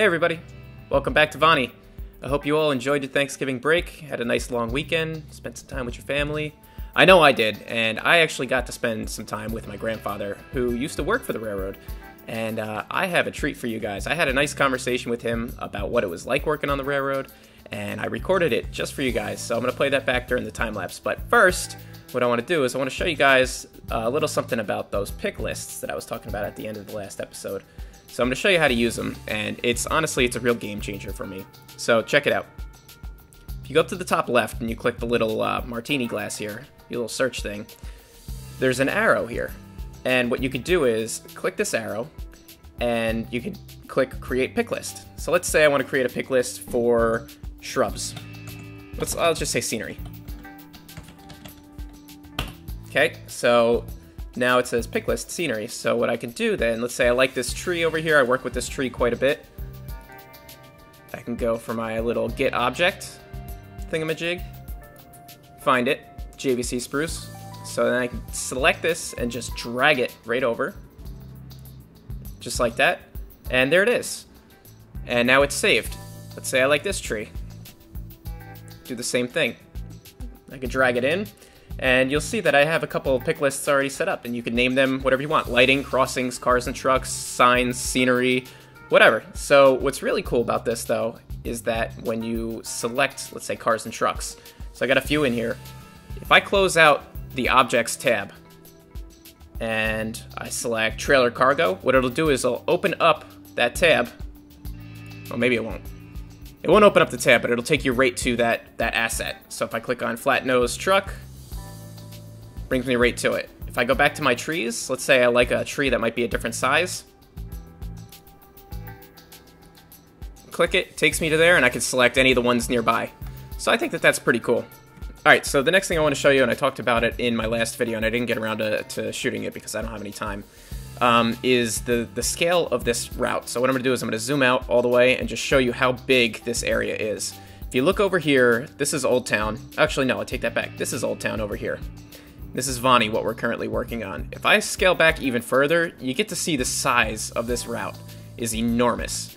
Hey everybody, welcome back to Vonny. I hope you all enjoyed your Thanksgiving break, had a nice long weekend, spent some time with your family. I know I did, and I actually got to spend some time with my grandfather, who used to work for the railroad. And uh, I have a treat for you guys. I had a nice conversation with him about what it was like working on the railroad, and I recorded it just for you guys. So I'm going to play that back during the time lapse. But first, what I want to do is I want to show you guys a little something about those pick lists that I was talking about at the end of the last episode. So I'm going to show you how to use them, and it's honestly, it's a real game changer for me. So check it out. If you go up to the top left and you click the little uh, martini glass here, your little search thing, there's an arrow here. And what you could do is click this arrow, and you could click create pick list. So let's say I want to create a pick list for shrubs. Let's, I'll just say scenery. Okay, so now it says pick list scenery. So what I can do then, let's say I like this tree over here. I work with this tree quite a bit. I can go for my little get object thingamajig, find it, JVC spruce. So then I can select this and just drag it right over, just like that. And there it is. And now it's saved. Let's say I like this tree. Do the same thing. I can drag it in, and you'll see that I have a couple of pick lists already set up, and you can name them whatever you want. Lighting, crossings, cars and trucks, signs, scenery, whatever. So what's really cool about this, though, is that when you select, let's say, cars and trucks, so I got a few in here, if I close out the Objects tab, and I select Trailer Cargo, what it'll do is it'll open up that tab. Well, maybe it won't. It won't open up the tab, but it'll take you right to that, that asset. So if I click on Flat Nose Truck, brings me right to it. If I go back to my trees, let's say I like a tree that might be a different size. Click it, takes me to there, and I can select any of the ones nearby. So I think that that's pretty cool. Alright, so the next thing I want to show you, and I talked about it in my last video, and I didn't get around to, to shooting it because I don't have any time, um, is the, the scale of this route. So what I'm going to do is I'm going to zoom out all the way and just show you how big this area is. If you look over here, this is Old Town. Actually, no, I take that back. This is Old Town over here. This is Vonny, what we're currently working on. If I scale back even further, you get to see the size of this route is enormous.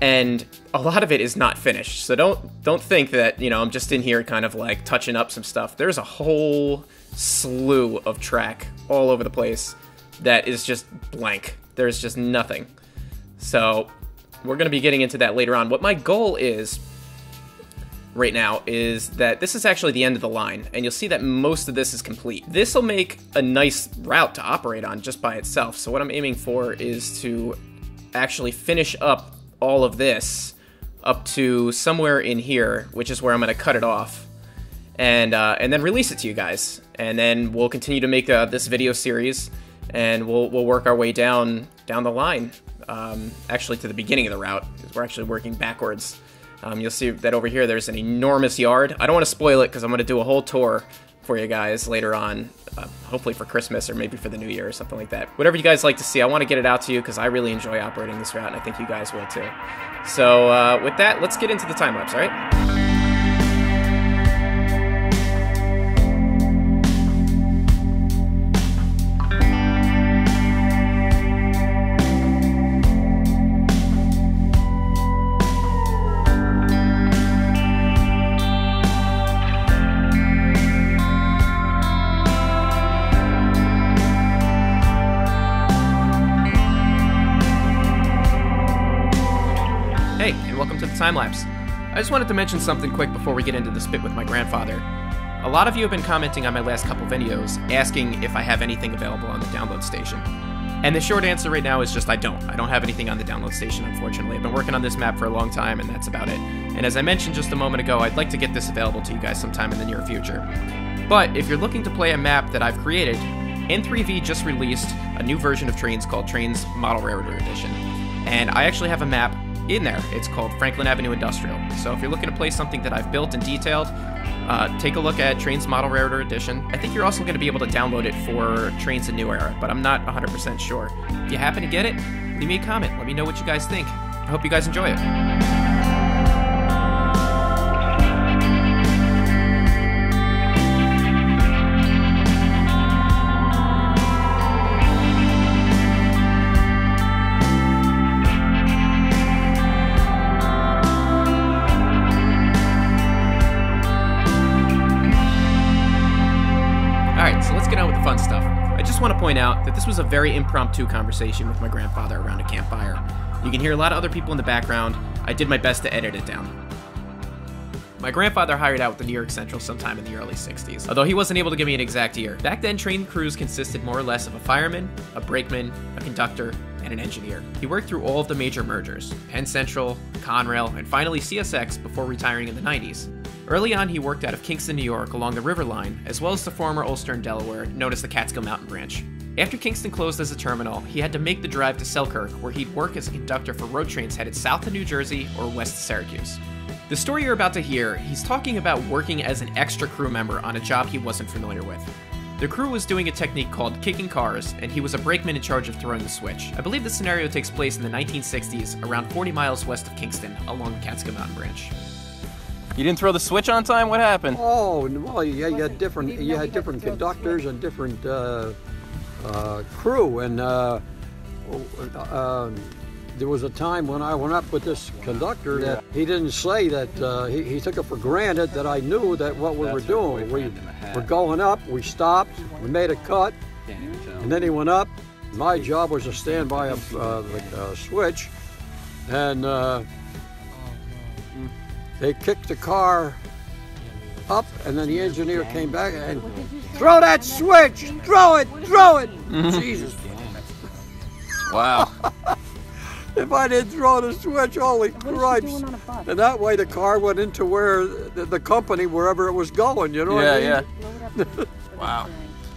And a lot of it is not finished. So don't don't think that, you know, I'm just in here kind of like touching up some stuff. There's a whole slew of track all over the place that is just blank. There's just nothing. So we're going to be getting into that later on. What my goal is right now is that this is actually the end of the line, and you'll see that most of this is complete. This will make a nice route to operate on just by itself, so what I'm aiming for is to actually finish up all of this up to somewhere in here, which is where I'm going to cut it off, and, uh, and then release it to you guys. And then we'll continue to make uh, this video series, and we'll, we'll work our way down, down the line, um, actually to the beginning of the route, because we're actually working backwards. Um, you'll see that over here there's an enormous yard. I don't want to spoil it because I'm going to do a whole tour for you guys later on, uh, hopefully for Christmas or maybe for the new year or something like that. Whatever you guys like to see, I want to get it out to you because I really enjoy operating this route and I think you guys will too. So uh, with that, let's get into the time lapse, all right? And welcome to the time lapse. I just wanted to mention something quick before we get into the spit with my grandfather. A lot of you have been commenting on my last couple videos asking if I have anything available on the download station. And the short answer right now is just I don't. I don't have anything on the download station, unfortunately. I've been working on this map for a long time, and that's about it. And as I mentioned just a moment ago, I'd like to get this available to you guys sometime in the near future. But if you're looking to play a map that I've created, N3V just released a new version of Trainz called Trainz Model Railroad Edition. And I actually have a map in there. It's called Franklin Avenue Industrial. So if you're looking to play something that I've built and detailed, uh, take a look at Trainz Model Railroad Edition. I think you're also going to be able to download it for Trainz in New Era, but I'm not 100% sure. If you happen to get it, leave me a comment. Let me know what you guys think. I hope you guys enjoy it. That this was a very impromptu conversation with my grandfather around a campfire. You can hear a lot of other people in the background. I did my best to edit it down. My grandfather hired out with the New York Central sometime in the early 60s, although he wasn't able to give me an exact year. Back then, train crews consisted more or less of a fireman, a brakeman, a conductor, and an engineer. He worked through all of the major mergers Penn Central, Conrail, and finally CSX before retiring in the 90s. Early on, he worked out of Kingston, New York along the River Line, as well as the former Ulster and Delaware, known as the Catskill Mountain Branch. After Kingston closed as a terminal, he had to make the drive to Selkirk, where he'd work as a conductor for road trains headed south to New Jersey or west to Syracuse. The story you're about to hear, he's talking about working as an extra crew member on a job he wasn't familiar with. The crew was doing a technique called kicking cars, and he was a brakeman in charge of throwing the switch. I believe the scenario takes place in the 1960s, around 40 miles west of Kingston, along the Catskill Mountain Branch. You didn't throw the switch on time? What happened? Oh, well, yeah, you had different, you had different conductors and different uh, uh, crew, and uh, uh, there was a time when I went up with this conductor that he didn't say that uh, he, he, took it for granted that I knew that what we That's were doing. We were going up, we stopped, we made a cut, and then he went up. My job was to stand by a uh, the, switch, and uh, they kicked the car up, and then the engineer came back and throw that switch, throw it, throw it. Mm-hmm. Jesus. Wow. if I didn't throw the switch, holy cripes. And that way the car went into where the, the company, wherever it was going, you know yeah, I mean? Yeah, Wow.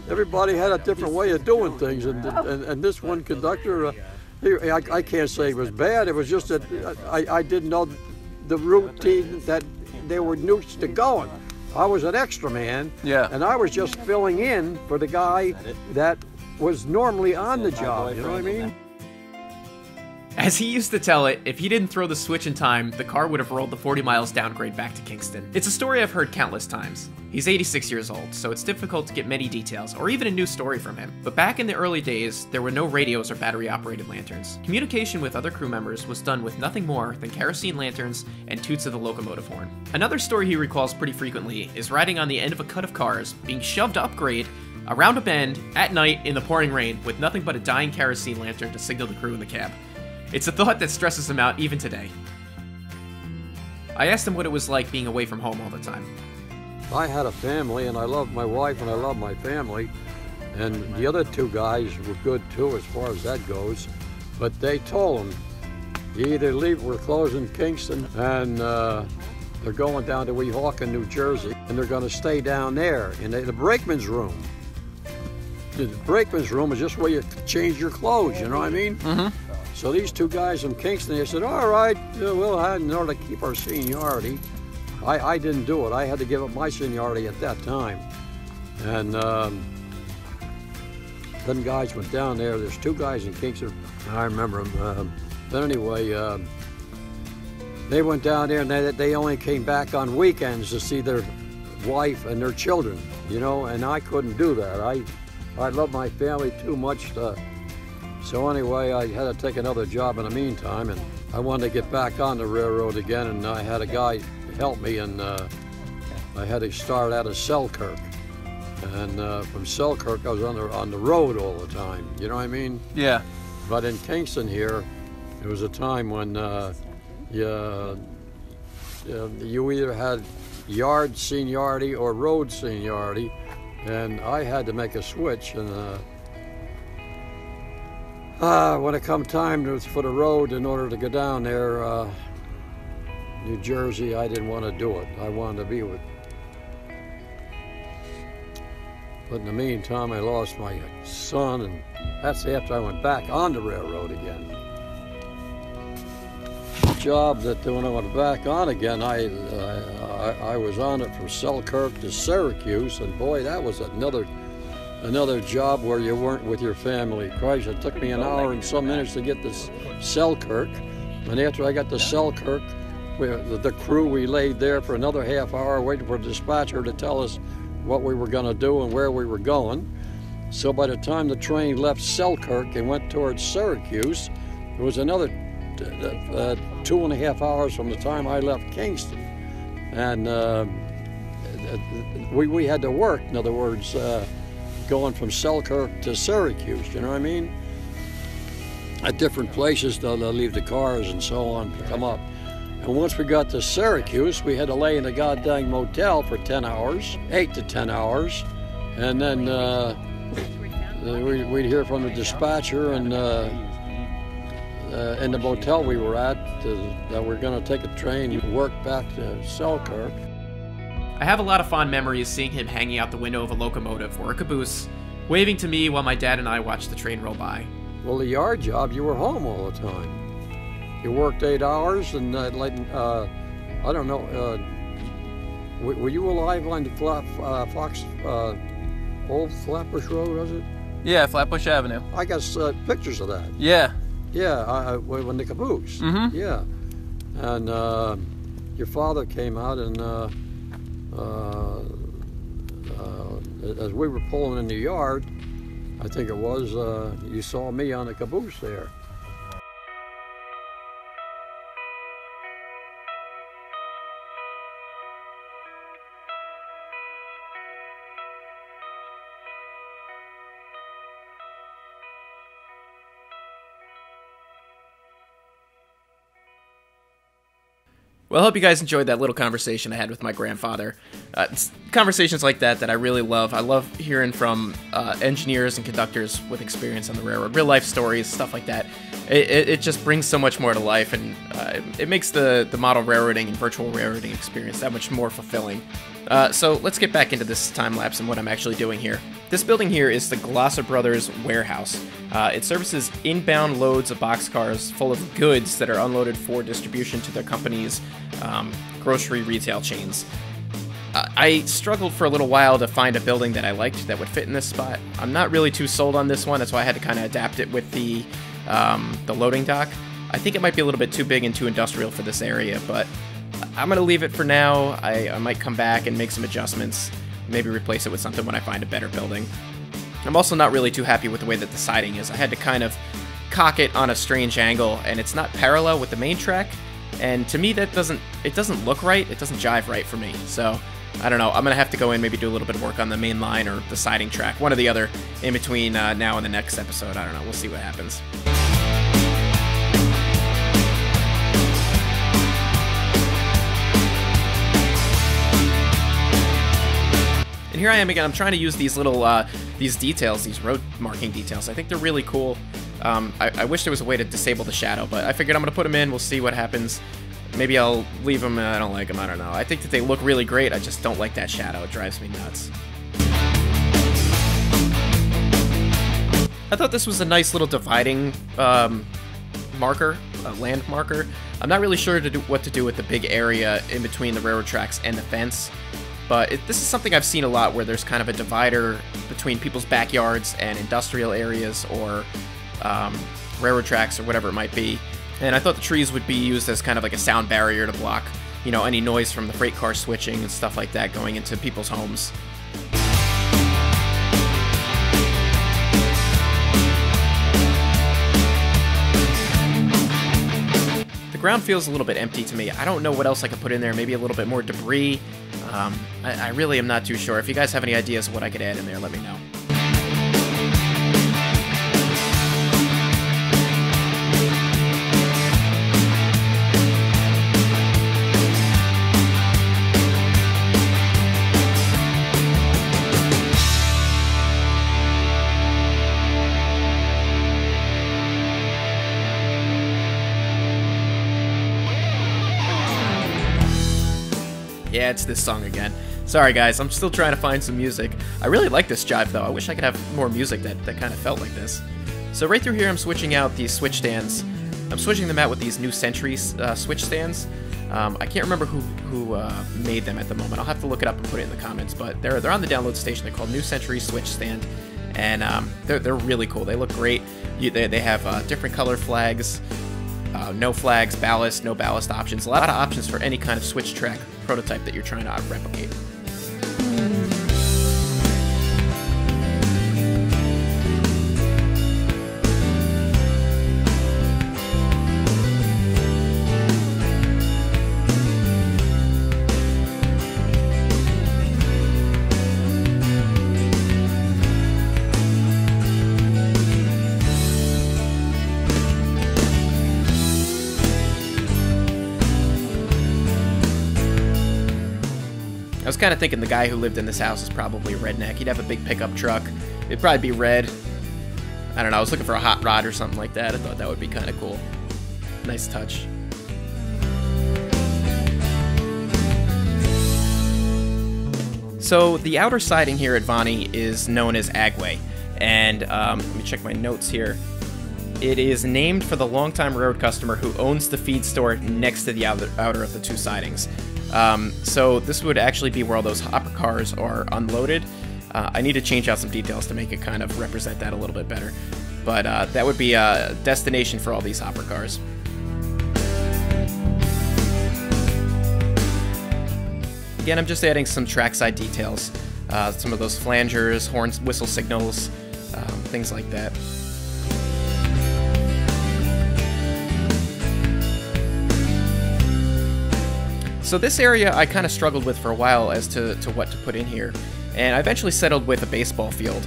Everybody had a different way of doing things, and and, and this one conductor, uh, he, I, I, can't say it was bad. It was just that I, I didn't know the routine that they were used to going. I was an extra man, yeah, and I was just filling in for the guy that was normally on the job. You know what I mean? As he used to tell it, if he didn't throw the switch in time, the car would have rolled the 40 miles downgrade back to Kingston. It's a story I've heard countless times. He's 86 years old, so it's difficult to get many details or even a new story from him. But back in the early days, there were no radios or battery operated lanterns. Communication with other crew members was done with nothing more than kerosene lanterns and toots of the locomotive horn. Another story he recalls pretty frequently is riding on the end of a cut of cars, being shoved upgrade around a bend at night in the pouring rain with nothing but a dying kerosene lantern to signal the crew in the cab. It's a thought that stresses him out even today. I asked him what it was like being away from home all the time. I had a family and I loved my wife and I loved my family. And the other two guys were good too as far as that goes. But they told him, you either leave, we're closing Kingston and uh, they're going down to Weehawken, New Jersey, and they're going to stay down there in the, the brakeman's room. The brakeman's room is just where you change your clothes, you know what I mean? Mm-hmm. So these two guys from Kingston, they said, all right, we'll have in order to keep our seniority. I, I didn't do it. I had to give up my seniority at that time. And um, then guys went down there. There's two guys in Kingston. I remember them. Um, but anyway, um, they went down there and they, they only came back on weekends to see their wife and their children, you know, and I couldn't do that. I, I love my family too much to so anyway, I had to take another job in the meantime, and I wanted to get back on the railroad again, and I had a guy help me, and uh, I had to start out of Selkirk. And uh, from Selkirk, I was on the, on the road all the time, you know what I mean? Yeah. But in Kingston here, it was a time when uh, you, you either had yard seniority or road seniority, and I had to make a switch, and uh, when it come time for the road in order to go down there, uh, New Jersey, I didn't want to do it. I wanted to be with. But in the meantime, I lost my son, and that's after I went back on the railroad again. Job that when I went back on again, I, uh, I, I was on it from Selkirk to Syracuse, and boy, that was another another job where you weren't with your family. Christ, it took me an hour and some minutes to get to Selkirk. And after I got to Selkirk, we, the, the, crew, we laid there for another half hour waiting for the dispatcher to tell us what we were going to do and where we were going. So by the time the train left Selkirk and went towards Syracuse, it was another uh, two and a half hours from the time I left Kingston. And uh, we, we had to work, in other words, uh, going from Selkirk to Syracuse. You know what I mean? At different places, they'll, they'll leave the cars and so on to come up. And once we got to Syracuse, we had to lay in a goddamn motel for 10 hours, 8 to 10 hours. And then uh, we'd hear from the dispatcher and uh, uh, in the motel we were at uh, that we're going to take a train and work back to Selkirk. I have a lot of fond memories seeing him hanging out the window of a locomotive or a caboose, waving to me while my dad and I watched the train roll by. Well, the yard job, you were home all the time. You worked eight hours, and uh, like, uh, I don't know, uh, were you alive on the Fla- uh, Fox, uh, old Flatbush Road, was it? Yeah, Flatbush Avenue. I got uh, pictures of that. Yeah. Yeah, I, I, when the caboose. Mhm. Yeah, and uh, your father came out, and uh, uh, as we were pulling in the yard, I think it was, uh, you saw me on the caboose there. Well, I hope you guys enjoyed that little conversation I had with my grandfather. Uh, conversations like that that I really love. I love hearing from uh, engineers and conductors with experience on the railroad, real life stories, stuff like that. It, it, it just brings so much more to life, and uh, it makes the, the model railroading and virtual railroading experience that much more fulfilling. Uh, so let's get back into this time lapse and what I'm actually doing here. This building here is the Glosser Brothers warehouse. Uh, it services inbound loads of boxcars full of goods that are unloaded for distribution to their company's um, grocery retail chains. Uh, I struggled for a little while to find a building that I liked that would fit in this spot. I'm not really too sold on this one, that's why I had to kind of adapt it with the um, the loading dock. I think it might be a little bit too big and too industrial for this area, but I'm gonna leave it for now. I, I might come back and make some adjustments, maybe replace it with something when I find a better building. I'm also not really too happy with the way that the siding is. I had to kind of cock it on a strange angle, and it's not parallel with the main track. And to me, that doesn't it doesn't look right. It doesn't jive right for me. So I don't know. I'm gonna have to go in, maybe do a little bit of work on the main line or the siding track, one or the other, in between uh, now and the next episode. I don't know. We'll see what happens. And here I am again. I'm trying to use these little uh, these details, these road marking details. I think they're really cool. Um, I, I wish there was a way to disable the shadow, but I figured I'm gonna put them in. We'll see what happens. Maybe I'll leave them. I don't like them. I don't know. I think that they look really great. I just don't like that shadow. It drives me nuts. I thought this was a nice little dividing um, marker, a land marker. I'm not really sure to do what to do with the big area in between the railroad tracks and the fence, but it, this is something I've seen a lot where there's kind of a divider between people's backyards and industrial areas or um, railroad tracks or whatever it might be. And I thought the trees would be used as kind of like a sound barrier to block, you know, any noise from the freight car switching and stuff like that going into people's homes. The ground feels a little bit empty to me. I don't know what else I could put in there. Maybe a little bit more debris. Um, I, I really am not too sure. If you guys have any ideas of what I could add in there, let me know. Yeah, it's this song again. Sorry, guys, I'm still trying to find some music. I really like this jive, though. I wish I could have more music that, that kind of felt like this. So right through here, I'm switching out these switch stands. I'm switching them out with these new Century uh, switch stands. Um, I can't remember who, who uh, made them at the moment. I'll have to look it up and put it in the comments, but they're, they're on the download station. They're called New Century Switch Stand, and um, they're, they're really cool. They look great. You, they, they have uh, different color flags, uh, no flags, ballast, no ballast options. A lot of options for any kind of switch track prototype that you're trying to replicate. Was kind of thinking the guy who lived in this house is probably a redneck. He'd have a big pickup truck. It'd probably be red. I don't know. I was looking for a hot rod or something like that. I thought that would be kind of cool. Nice touch. So the outer siding here at Vonny is known as Agway, and um, let me check my notes here. It is named for the longtime railroad customer who owns the feed store next to the outer, outer of the two sidings. Um, so this would actually be where all those hopper cars are unloaded. Uh, I need to change out some details to make it kind of represent that a little bit better. But uh, that would be a destination for all these hopper cars. Again, I'm just adding some trackside details, uh, some of those flangers, horns, whistle signals, um, things like that. So this area I kind of struggled with for a while as to, to what to put in here, and I eventually settled with a baseball field.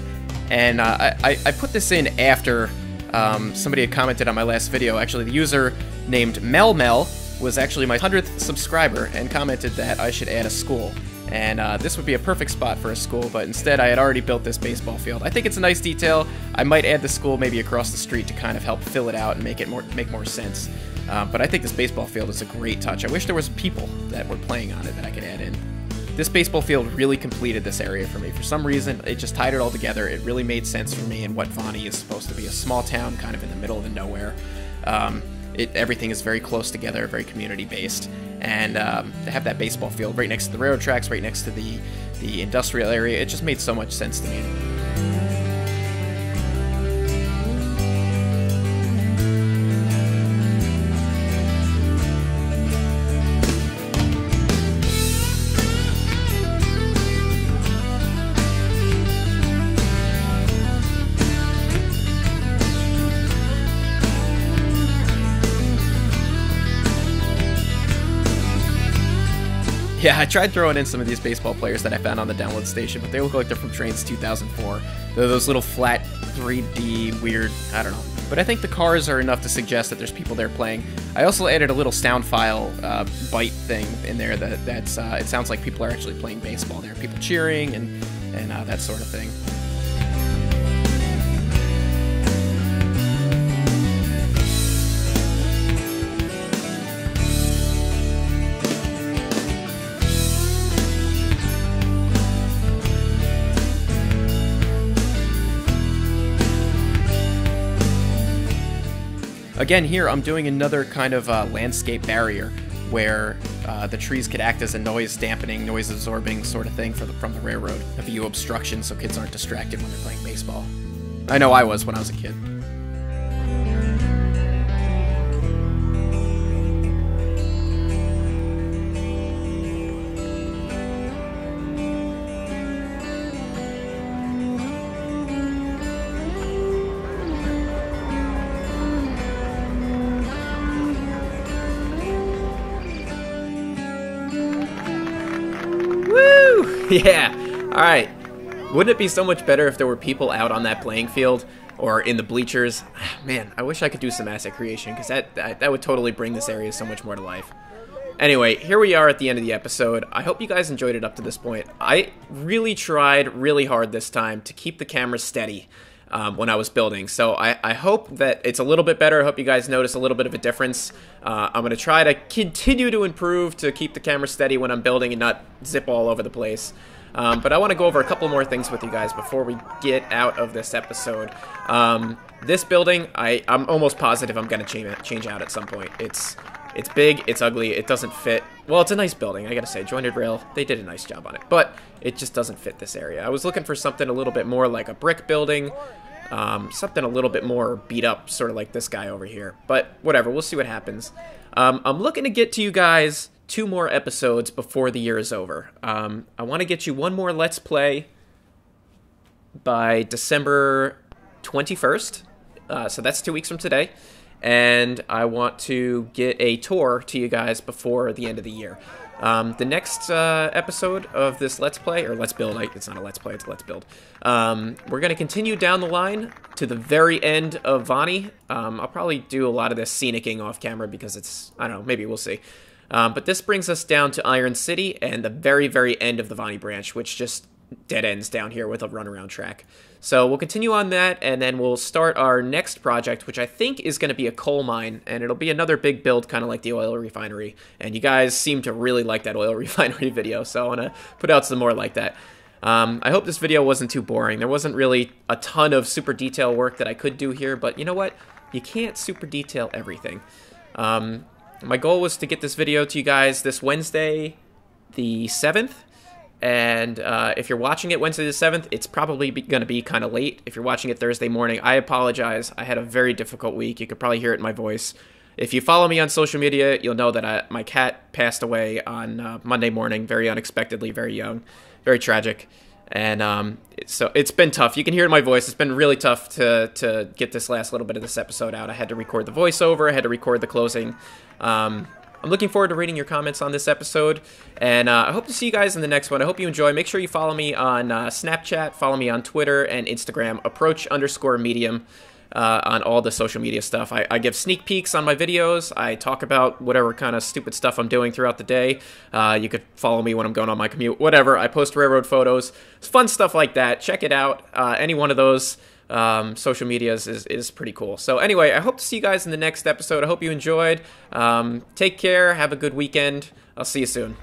And uh, I, I put this in after um, somebody had commented on my last video. Actually, the user named Mel Mel was actually my 100th subscriber and commented that I should add a school. And uh, this would be a perfect spot for a school, but instead I had already built this baseball field. I think it's a nice detail. I might add the school maybe across the street to kind of help fill it out and make it more make more sense. Uh, but I think this baseball field is a great touch. I wish there was people that were playing on it that I could add in. This baseball field really completed this area for me. For some reason, it just tied it all together. It really made sense for me and what Vonny is supposed to be a small town kind of in the middle of nowhere. Um, it, everything is very close together, very community based, and um, to have that baseball field right next to the railroad tracks, right next to the the industrial area, it just made so much sense to me. Yeah, I tried throwing in some of these baseball players that I found on the download station, but they look like they're from Trainz 2004. They're those little flat 3D weird, I don't know. But I think the cars are enough to suggest that there's people there playing. I also added a little sound file uh, bite thing in there that that's uh, it sounds like people are actually playing baseball. There are people cheering and and uh, that sort of thing. Again, here I'm doing another kind of uh, landscape barrier where uh, the trees could act as a noise dampening, noise absorbing sort of thing the, from the railroad. A view obstruction so kids aren't distracted when they're playing baseball. I know I was when I was a kid. yeah. All right. Wouldn't it be so much better if there were people out on that playing field or in the bleachers? Man, I wish I could do some asset creation because that, that that would totally bring this area so much more to life. Anyway, here we are at the end of the episode. I hope you guys enjoyed it up to this point. I really tried really hard this time to keep the camera steady um, when I was building. So I, I, hope that it's a little bit better. I hope you guys notice a little bit of a difference. Uh, I'm going to try to continue to improve to keep the camera steady when I'm building and not zip all over the place. Um, but I want to go over a couple more things with you guys before we get out of this episode. Um, this building, I, I'm almost positive I'm going to change, change out at some point. It's it's big, it's ugly, it doesn't fit. Well, it's a nice building, I gotta say. Jointed rail, they did a nice job on it. But it just doesn't fit this area. I was looking for something a little bit more like a brick building, um, something a little bit more beat up, sort of like this guy over here. But whatever, we'll see what happens. Um, I'm looking to get to you guys two more episodes before the year is over. Um, I want to get you one more Let's Play by December 21st. Uh, so that's two weeks from today and I want to get a tour to you guys before the end of the year. Um, the next uh, episode of this Let's Play, or Let's Build, it's not a Let's Play, it's a Let's Build. Um, we're going to continue down the line to the very end of Vonny. Um, I'll probably do a lot of this scenicking off camera because it's, I don't know, maybe we'll see. Um, but this brings us down to Iron City and the very, very end of the Vonny Branch, which just dead ends down here with a runaround track. So we'll continue on that, and then we'll start our next project, which I think is going to be a coal mine, and it'll be another big build, kind of like the oil refinery. And you guys seem to really like that oil refinery video, so I want to put out some more like that. Um, I hope this video wasn't too boring. There wasn't really a ton of super detail work that I could do here, but you know what? You can't super detail everything. Um, my goal was to get this video to you guys this Wednesday, the 7th, and uh, if you're watching it Wednesday the 7th, it's probably going to be kind of late. If you're watching it Thursday morning, I apologize. I had a very difficult week. You could probably hear it in my voice. If you follow me on social media, you'll know that I, my cat passed away on uh, Monday morning, very unexpectedly, very young, very tragic. And um, so it's been tough. You can hear it in my voice. It's been really tough to, to get this last little bit of this episode out. I had to record the voiceover, I had to record the closing. Um, I'm looking forward to reading your comments on this episode, and uh, I hope to see you guys in the next one. I hope you enjoy. Make sure you follow me on uh, Snapchat, follow me on Twitter and Instagram, approach underscore medium. Uh, on all the social media stuff. I, I, give sneak peeks on my videos. I talk about whatever kind of stupid stuff I'm doing throughout the day. Uh, you could follow me when I'm going on my commute, whatever. I post railroad photos, it's fun stuff like that. Check it out. Uh, any one of those um, social medias is, is pretty cool. So anyway, I hope to see you guys in the next episode. I hope you enjoyed. Um, take care. Have a good weekend. I'll see you soon.